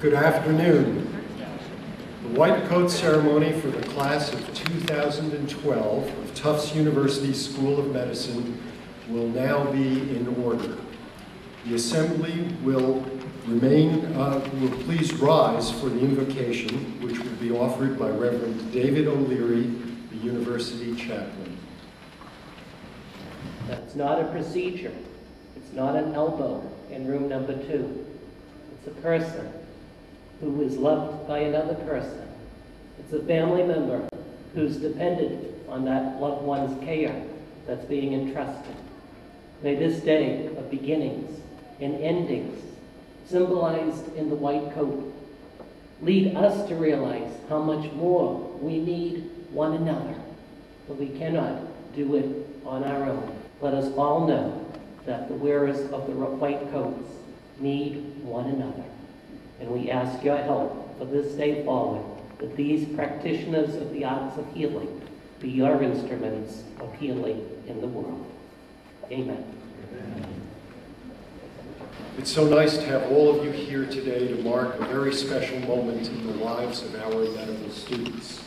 Good afternoon. The white coat ceremony for the class of 2012 of Tufts University School of Medicine will now be in order. The assembly will remain, uh, will please rise for the invocation, which will be offered by Reverend David O'Leary, the university chaplain. That's not a procedure. It's not an elbow in room number two. It's a person who is loved by another person. It's a family member who's dependent on that loved one's care that's being entrusted. May this day of beginnings and endings, symbolized in the white coat, lead us to realize how much more we need one another, but we cannot do it on our own. Let us all know that the wearers of the white coats need one another. And we ask your help for this day forward, that these practitioners of the arts of healing be your instruments of healing in the world. Amen. It's so nice to have all of you here today to mark a very special moment in the lives of our medical students.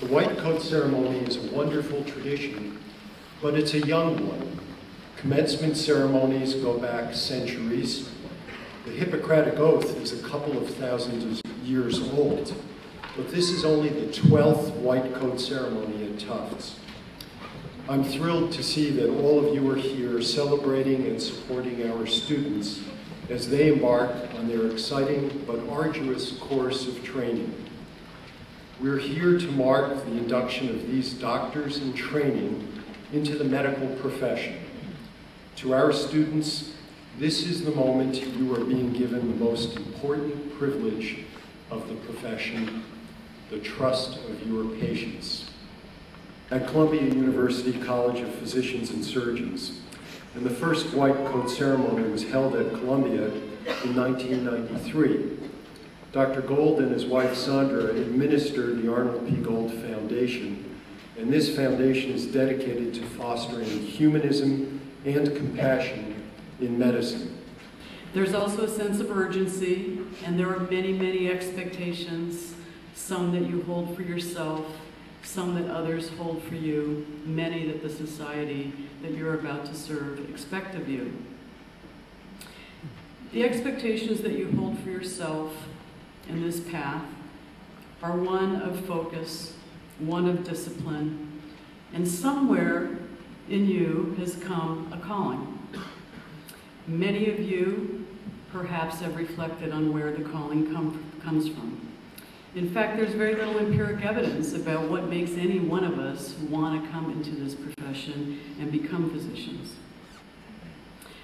The white coat ceremony is a wonderful tradition, but it's a young one. Commencement ceremonies go back centuries. The Hippocratic Oath is a couple of thousand years old, but this is only the 12th white coat ceremony at Tufts. I'm thrilled to see that all of you are here celebrating and supporting our students as they embark on their exciting but arduous course of training. We're here to mark the induction of these doctors in training into the medical profession. To our students, this is the moment you are being given the most important privilege of the profession, the trust of your patients at Columbia University College of Physicians and Surgeons. And the first white coat ceremony was held at Columbia in 1993. Dr. Gold and his wife Sandra administered the Arnold P. Gold Foundation, and this foundation is dedicated to fostering humanism and compassion in medicine. There's also a sense of urgency, and there are many, many expectations, some that you hold for yourself, some that others hold for you, many that the society that you're about to serve expect of you. The expectations that you hold for yourself in this path are one of focus, one of discipline, and somewhere in you has come a calling. Many of you perhaps have reflected on where the calling come, comes from. In fact, there's very little empiric evidence about what makes any one of us want to come into this profession and become physicians.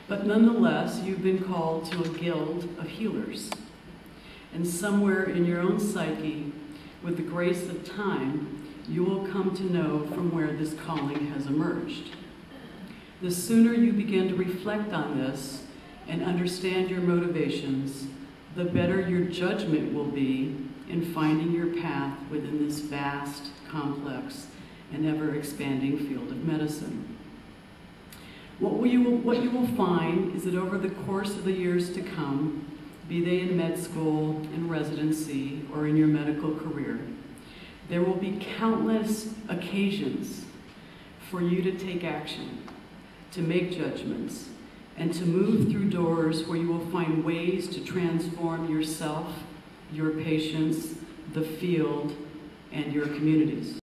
But nonetheless, you've been called to a guild of healers. And somewhere in your own psyche, with the grace of time, you will come to know from where this calling has emerged. The sooner you begin to reflect on this and understand your motivations, the better your judgment will be in finding your path within this vast, complex, and ever-expanding field of medicine. What you, will, what you will find is that over the course of the years to come, be they in med school, in residency, or in your medical career, there will be countless occasions for you to take action, to make judgments, and to move through doors where you will find ways to transform yourself your patients, the field, and your communities.